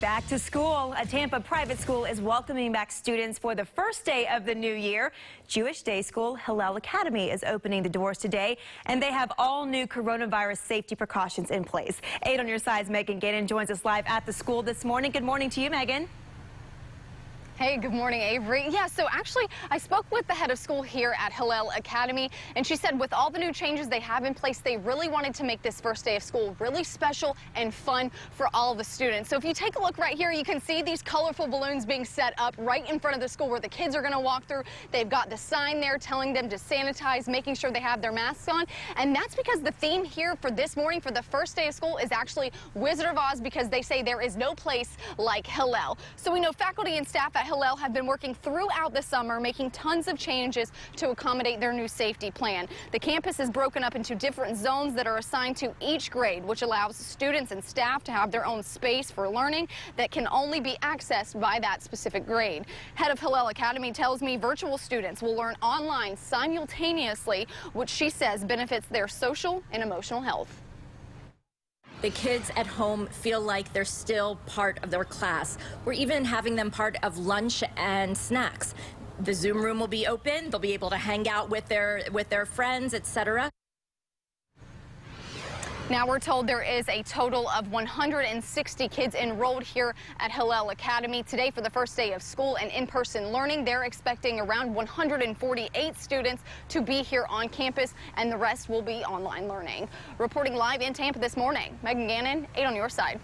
Back to school. A Tampa private school is welcoming back students for the first day of the new year. Jewish day school Hillel Academy is opening the doors today, and they have all new coronavirus safety precautions in place. Eight on your side's Megan Gannon joins us live at the school this morning. Good morning to you, Megan. Hey, good morning, Avery. Yeah, so actually, I spoke with the head of school here at Hillel Academy, and she said with all the new changes they have in place, they really wanted to make this first day of school really special and fun for all the students. So if you take a look right here, you can see these colorful balloons being set up right in front of the school where the kids are going to walk through. They've got the sign there telling them to sanitize, making sure they have their masks on. And that's because the theme here for this morning, for the first day of school, is actually Wizard of Oz because they say there is no place like Hillel. So we know faculty and staff Hillel have been working throughout the summer, making tons of changes to accommodate their new safety plan. The campus is broken up into different zones that are assigned to each grade, which allows students and staff to have their own space for learning that can only be accessed by that specific grade. Head of Hillel Academy tells me virtual students will learn online simultaneously, which she says benefits their social and emotional health the kids at home feel like they're still part of their class. We're even having them part of lunch and snacks. The Zoom room will be open. They'll be able to hang out with their with their friends, etc. Now we're told there is a total of 160 kids enrolled here at Hillel Academy. Today for the first day of school and in-person learning, they're expecting around 148 students to be here on campus and the rest will be online learning. Reporting live in Tampa this morning, Megan Gannon, 8 on your side.